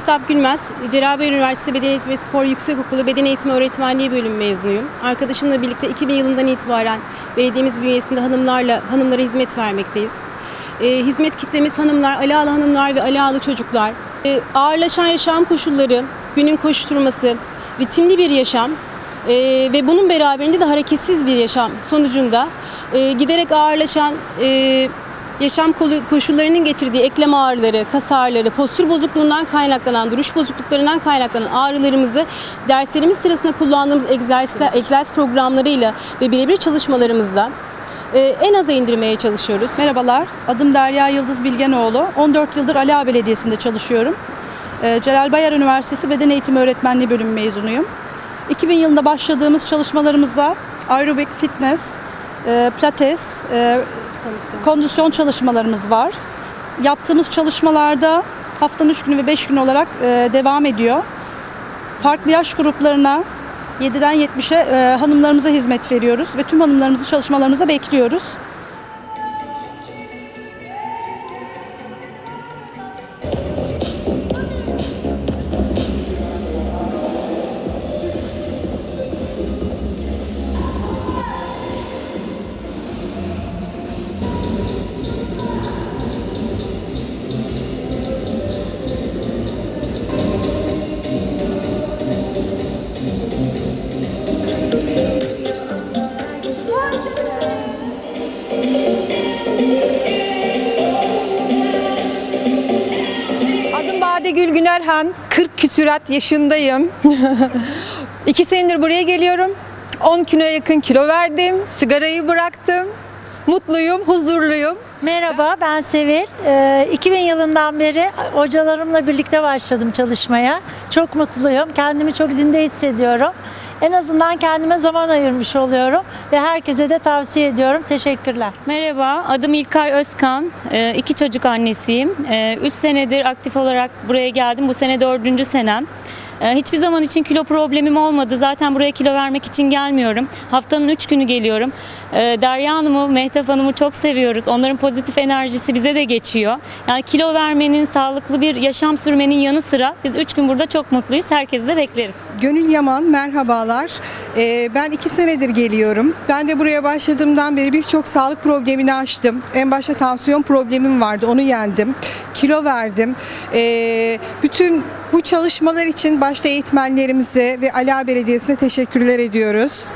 Mehtap Gülmez, Cerrahpaşa Üniversitesi Beden Eğitimi ve Spor Yüksekokulu Beden Eğitimi Öğretmenliği bölümü mezunuyum. Arkadaşımla birlikte 2000 yılından itibaren belediyemiz bünyesinde hanımlarla hanımlara hizmet vermekteyiz. Ee, hizmet kitlemiz hanımlar, Alalı hanımlar ve Alalı çocuklar. Ee, ağırlaşan yaşam koşulları, günün koşturması, ritimli bir yaşam ee, ve bunun beraberinde de hareketsiz bir yaşam sonucunda e, giderek ağırlaşan e, yaşam koşullarının getirdiği eklem ağrıları, kas ağrıları, postür bozukluğundan kaynaklanan, duruş bozukluklarından kaynaklanan ağrılarımızı derslerimiz sırasında kullandığımız egzersiz, egzersiz programlarıyla ve birebir çalışmalarımızla e, en aza indirmeye çalışıyoruz. Merhabalar, adım Derya Yıldız Bilgenoğlu. 14 yıldır Ali Ağa Belediyesi'nde çalışıyorum. Ee, Celal Bayar Üniversitesi Beden Eğitimi Öğretmenliği bölümü mezunuyum. 2000 yılında başladığımız çalışmalarımızda aerobik fitness, e, pilates, e, Kondisyon. kondisyon çalışmalarımız var. Yaptığımız çalışmalarda haftanın 3 günü ve 5 gün olarak e, devam ediyor. Farklı yaş gruplarına 7'den 70'e e, hanımlarımıza hizmet veriyoruz ve tüm hanımlarımızı çalışmalarımıza bekliyoruz. Badegül Günerhan. 40 küsürat yaşındayım. İki senedir buraya geliyorum. 10 kiloya yakın kilo verdim. Sigarayı bıraktım. Mutluyum, huzurluyum. Merhaba ben Sevil. Ee, 2000 yılından beri hocalarımla birlikte başladım çalışmaya. Çok mutluyum. Kendimi çok zinde hissediyorum. En azından kendime zaman ayırmış oluyorum ve herkese de tavsiye ediyorum. Teşekkürler. Merhaba, adım İlkay Özkan. Ee, iki çocuk annesiyim. Ee, Üç senedir aktif olarak buraya geldim. Bu sene dördüncü senem. Ee, Hiçbir zaman için kilo problemim olmadı. Zaten buraya kilo vermek için gelmiyorum. Haftanın üç günü geliyorum. Ee, Derya Hanım'ı, Mehtap Hanım'ı çok seviyoruz. Onların pozitif enerjisi bize de geçiyor. Yani kilo vermenin, sağlıklı bir yaşam sürmenin yanı sıra biz üç gün burada çok mutluyuz. Herkesi de bekleriz. Gönül Yaman, merhabalar. Ee, ben iki senedir geliyorum. Ben de buraya başladığımdan beri birçok sağlık problemini aştım. En başta tansiyon problemim vardı, onu yendim. Kilo verdim. Bütün bu çalışmalar için başta eğitmenlerimize ve Ala Belediyesi'ne teşekkürler ediyoruz.